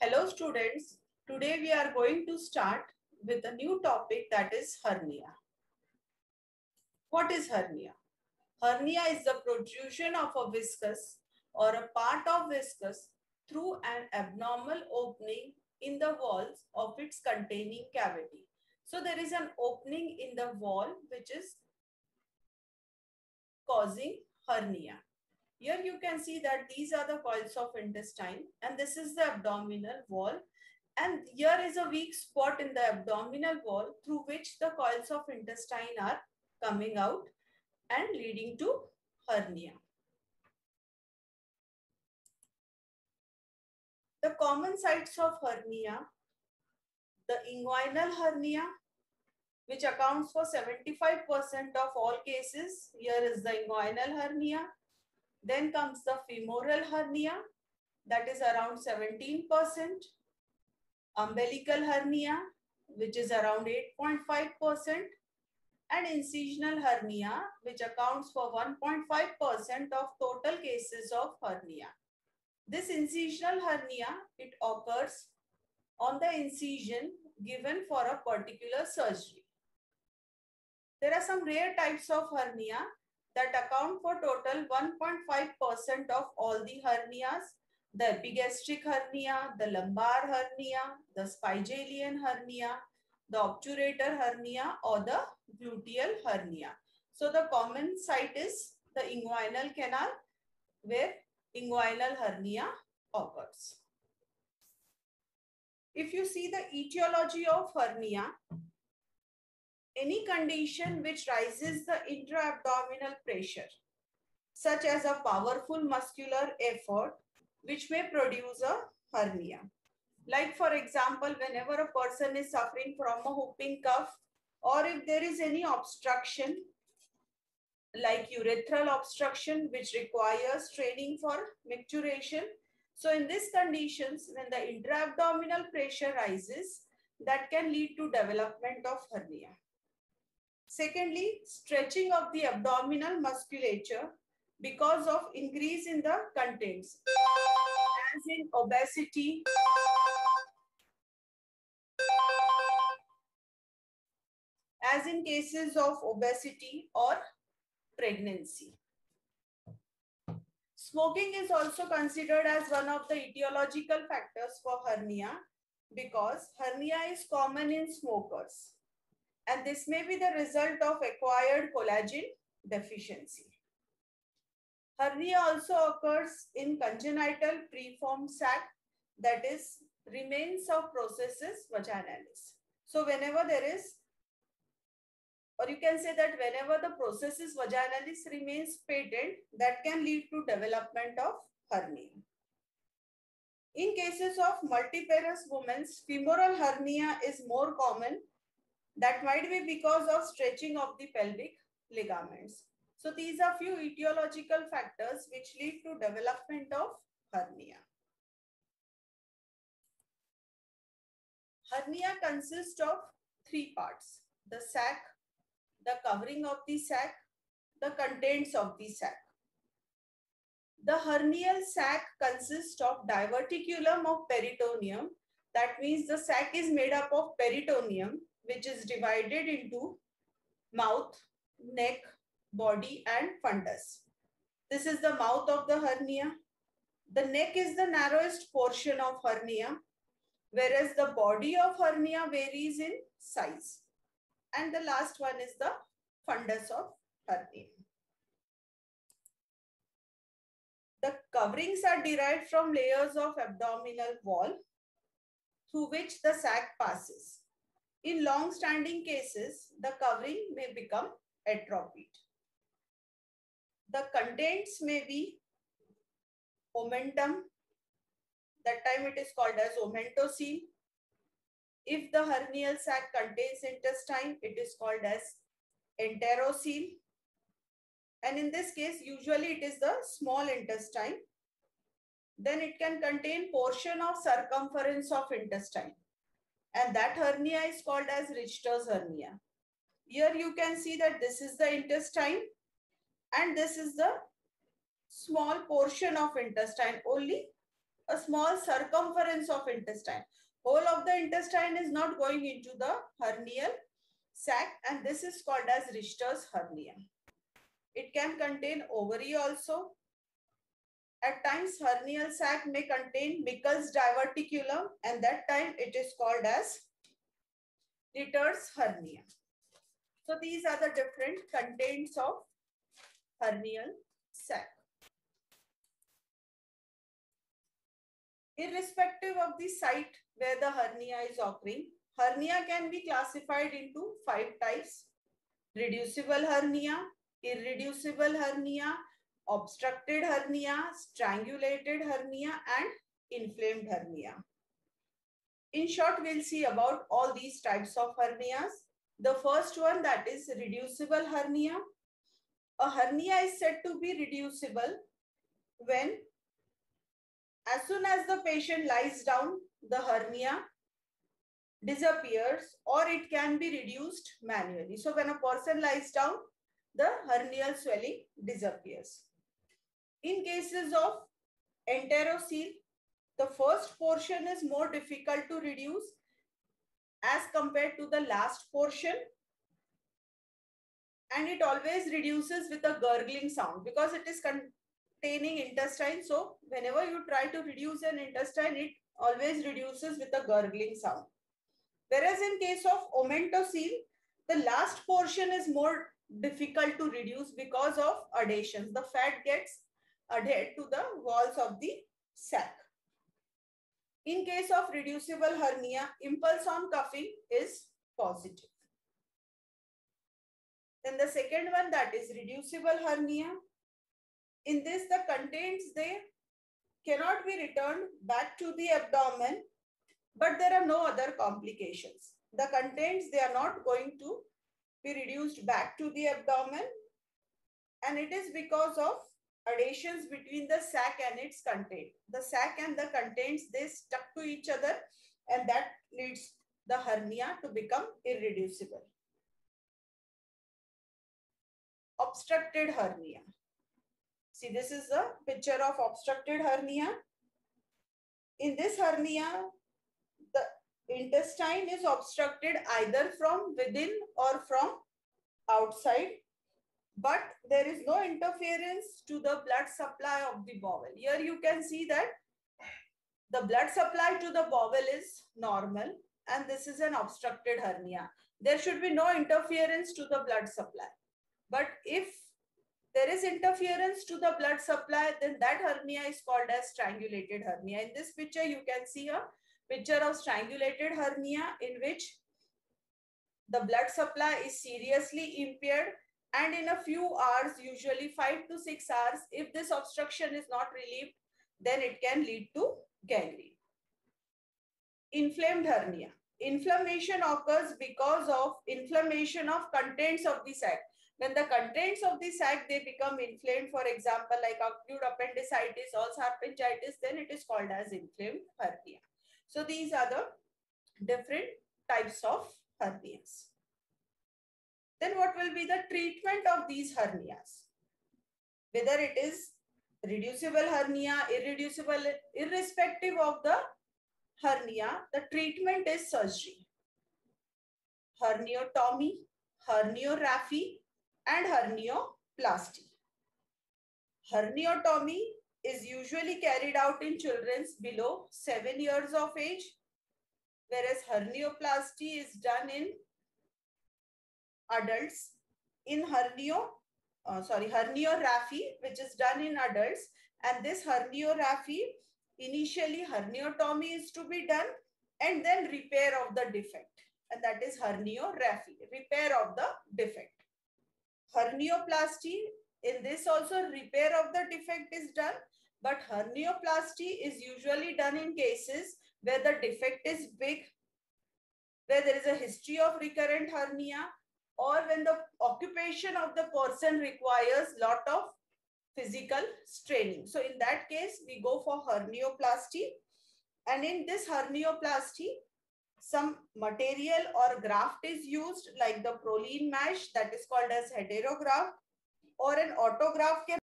Hello students, today we are going to start with a new topic that is hernia. What is hernia? Hernia is the protrusion of a viscus or a part of viscus through an abnormal opening in the walls of its containing cavity. So there is an opening in the wall which is causing hernia. Here you can see that these are the coils of intestine and this is the abdominal wall. And here is a weak spot in the abdominal wall through which the coils of intestine are coming out and leading to hernia. The common sites of hernia, the inguinal hernia, which accounts for 75% of all cases. Here is the inguinal hernia. Then comes the femoral hernia, that is around 17%. Umbilical hernia, which is around 8.5%. And incisional hernia, which accounts for 1.5% of total cases of hernia. This incisional hernia, it occurs on the incision given for a particular surgery. There are some rare types of hernia that account for total 1.5% of all the hernias, the epigastric hernia, the lumbar hernia, the spigelian hernia, the obturator hernia or the gluteal hernia. So the common site is the inguinal canal where inguinal hernia occurs. If you see the etiology of hernia, any condition which rises the intra-abdominal pressure, such as a powerful muscular effort, which may produce a hernia. Like for example, whenever a person is suffering from a whooping cough, or if there is any obstruction, like urethral obstruction, which requires training for micturition. So in these conditions, when the intra-abdominal pressure rises, that can lead to development of hernia. Secondly, stretching of the abdominal musculature because of increase in the contents. As in obesity, as in cases of obesity or pregnancy. Smoking is also considered as one of the etiological factors for hernia because hernia is common in smokers and this may be the result of acquired collagen deficiency. Hernia also occurs in congenital preformed sac that is remains of processus vaginalis. So whenever there is or you can say that whenever the processus vaginalis remains patent that can lead to development of hernia. In cases of multiparous women, femoral hernia is more common that might be because of stretching of the pelvic ligaments. So these are few etiological factors which lead to development of hernia. Hernia consists of three parts, the sac, the covering of the sac, the contents of the sac. The hernial sac consists of diverticulum of peritoneum. That means the sac is made up of peritoneum which is divided into mouth, neck, body and fundus. This is the mouth of the hernia. The neck is the narrowest portion of hernia, whereas the body of hernia varies in size. And the last one is the fundus of hernia. The coverings are derived from layers of abdominal wall through which the sac passes. In long-standing cases, the covering may become atrophied. The contents may be omentum. That time it is called as omentocele. If the hernial sac contains intestine, it is called as enterocele. And in this case, usually it is the small intestine. Then it can contain portion of circumference of intestine and that hernia is called as Richter's hernia. Here you can see that this is the intestine and this is the small portion of intestine only a small circumference of intestine. Whole of the intestine is not going into the hernial sac and this is called as Richter's hernia. It can contain ovary also. At times hernial sac may contain Meckel's diverticulum and that time it is called as Richter's hernia. So these are the different contents of hernial sac. Irrespective of the site where the hernia is occurring, hernia can be classified into five types. Reducible hernia, irreducible hernia, obstructed hernia, strangulated hernia, and inflamed hernia. In short, we'll see about all these types of hernias. The first one that is reducible hernia. A hernia is said to be reducible when as soon as the patient lies down, the hernia disappears or it can be reduced manually. So when a person lies down, the hernial swelling disappears. In cases of enterocele, the first portion is more difficult to reduce as compared to the last portion. And it always reduces with a gurgling sound because it is containing intestine. So whenever you try to reduce an intestine, it always reduces with a gurgling sound. Whereas in case of omentocele, the last portion is more difficult to reduce because of adhesions. The fat gets adhered to the walls of the sac. In case of reducible hernia, impulse on cuffing is positive. Then the second one that is reducible hernia. In this, the contents, they cannot be returned back to the abdomen, but there are no other complications. The contents, they are not going to be reduced back to the abdomen. And it is because of adhesions between the sac and its content. The sac and the contents, they stuck to each other and that leads the hernia to become irreducible. Obstructed hernia. See, this is a picture of obstructed hernia. In this hernia, the intestine is obstructed either from within or from outside, but there is no interference to the blood supply of the bowel. Here you can see that the blood supply to the bowel is normal and this is an obstructed hernia. There should be no interference to the blood supply. But if there is interference to the blood supply, then that hernia is called as strangulated hernia. In this picture, you can see a picture of strangulated hernia in which the blood supply is seriously impaired and in a few hours, usually five to six hours, if this obstruction is not relieved, then it can lead to gangrene. Inflamed hernia. Inflammation occurs because of inflammation of contents of the sac. When the contents of the sac, they become inflamed, for example, like acute appendicitis or salpingitis, then it is called as inflamed hernia. So these are the different types of hernias. Then what will be the treatment of these hernias? Whether it is reducible hernia, irreducible, irrespective of the hernia, the treatment is surgery. Herniotomy, herniorrhaphy, and hernioplasty. Herniotomy is usually carried out in children below 7 years of age, whereas hernioplasty is done in adults. In hernio, uh, sorry, herniorrhaphy, which is done in adults, and this herniorrhaphy, initially herniotomy is to be done and then repair of the defect. And that is herniorrhaphy, repair of the defect hernioplasty in this also repair of the defect is done but hernioplasty is usually done in cases where the defect is big where there is a history of recurrent hernia or when the occupation of the person requires lot of physical straining. So in that case we go for hernioplasty. And in this hernioplasty some material or graft is used like the Prolene mesh that is called as heterograft or an autograft